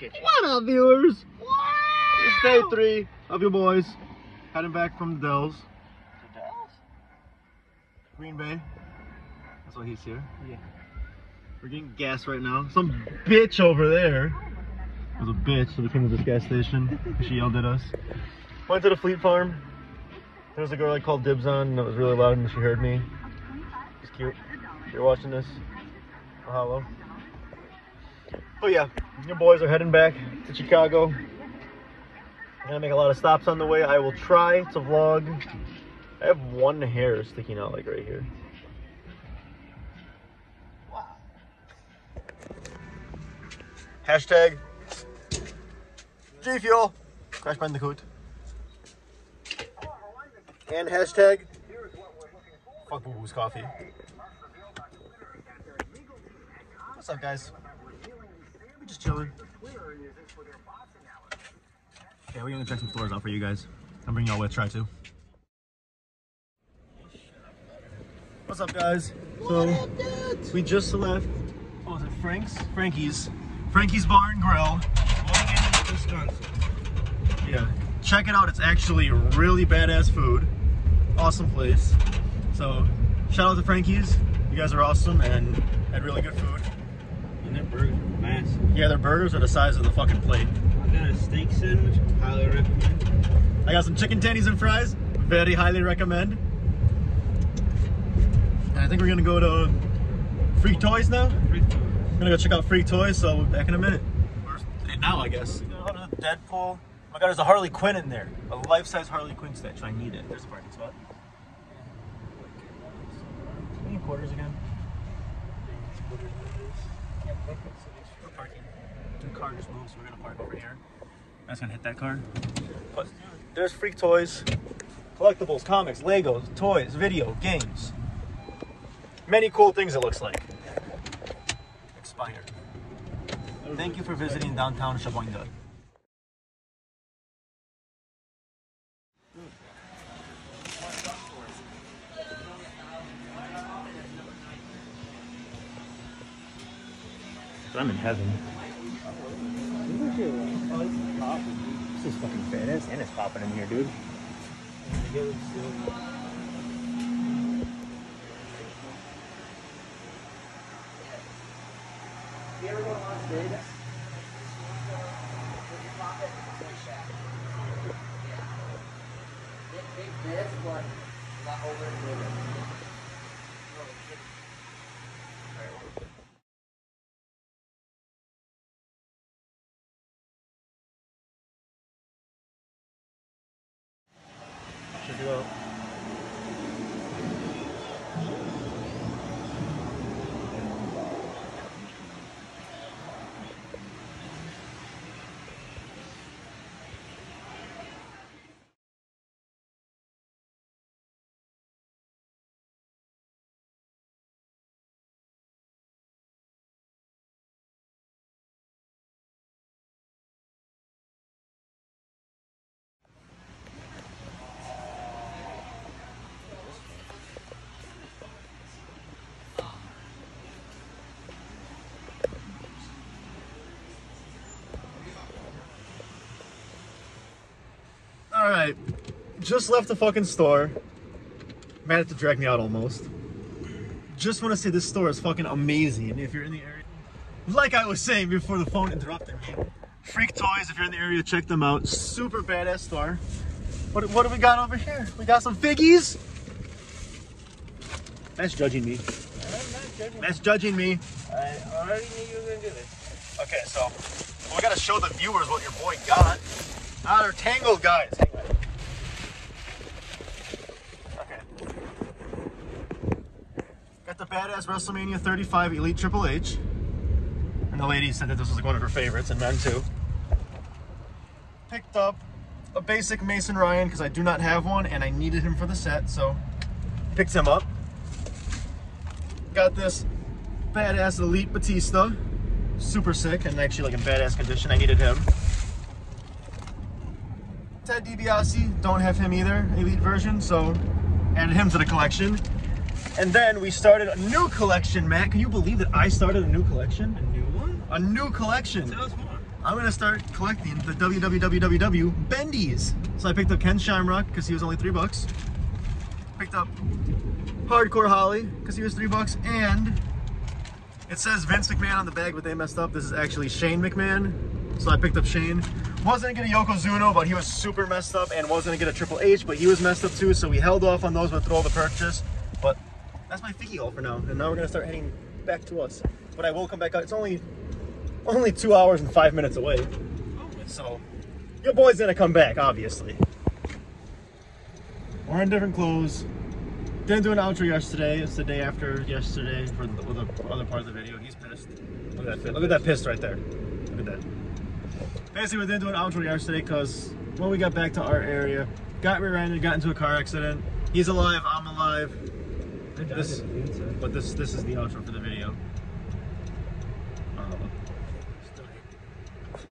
Kitchen. What up, viewers? What? It's day three of your boys heading back from the Dells, The Dells? Green Bay. That's why he's here. Yeah. We're getting gas right now. Some bitch over there was a bitch, so we came to this gas station. She yelled at us. Went to the Fleet Farm. There was a girl I called dibs on, and it was really loud, and she heard me. It's cute. If you're watching this, mahalo. But yeah, your boys are heading back to Chicago. I'm gonna make a lot of stops on the way. I will try to vlog. I have one hair sticking out like right here. Wow. Hashtag G Fuel Crash Bandicoot. And hashtag Fuck Boo Boo's Coffee. What's up, guys? We're just chilling. Yeah, we're gonna check some stores out for you guys. I'm bringing y'all with try to. What's up, guys? So we just left. What was it? Frank's? Frankie's. Frankie's Bar and Grill. Yeah. Check it out. It's actually really badass food. Awesome place. So shout out to Frankie's. You guys are awesome and had really good food. And that burger, massive. Yeah, their burgers are the size of the fucking plate. I got a steak sandwich. Highly recommend. I got some chicken tendies and fries. Very highly recommend. And I think we're gonna go to Freak Toys now. Free food. I'm gonna go check out Freak Toys, so we'll be back in a minute. Or now, I guess. We're gonna go to the Deadpool. Oh my god, there's a Harley Quinn in there. A life-size Harley Quinn statue. I need it. There's a parking spot. Any quarters again? Parking. The car just moved, so we're gonna park over here. Was gonna hit that car. But there's Freak Toys, collectibles, comics, Legos, toys, video, games. Many cool things it looks like. Expired. Thank you for visiting downtown Sheboygan. I'm in heaven. This is fucking badass, and it's popping in here, dude. Should go. as well. All right, just left the fucking store. Man, had to drag me out almost. Just want to say this store is fucking amazing. If you're in the area, like I was saying before the phone interrupted me, Freak Toys. If you're in the area, check them out. Super badass store. What, what do we got over here? We got some figgies. That's judging me. That's judging me. I already knew you were gonna do this. Okay, so we gotta show the viewers what your boy got. Ah, they're tangled, guys. Hang on. Okay. Got the badass WrestleMania 35 Elite Triple H. And the lady said that this was like one of her favorites, and men too. Picked up a basic Mason Ryan because I do not have one, and I needed him for the set, so picked him up. Got this badass Elite Batista super sick and actually like in badass condition. I needed him. Ted DiBiase, don't have him either, elite version, so added him to the collection. And then we started a new collection, Matt. Can you believe that I started a new collection? A new one? A new collection. Tell us more. I'm gonna start collecting the www bendies. So I picked up Ken Shamrock because he was only three bucks. Picked up Hardcore Holly because he was three bucks, and it says Vince McMahon on the bag, but they messed up. This is actually Shane McMahon. So I picked up Shane. Wasn't gonna get a Yokozuna, but he was super messed up, and wasn't gonna get a Triple H, but he was messed up too. So we held off on those with throw the purchase. That's my haul for now, and now we're gonna start heading back to us. But I will come back out. It's only only two hours and five minutes away. So your boy's gonna come back, obviously. We're in different clothes. Didn't do an outro yesterday. It's the day after yesterday for the, for the other part of the video. He's pissed. Look at that. Look at that pissed right there. Look at that. Basically, we didn't do an outro yesterday because when we got back to our area, got rear-ended, got into a car accident. He's alive. I'm alive. This, but this this is the outro for the video.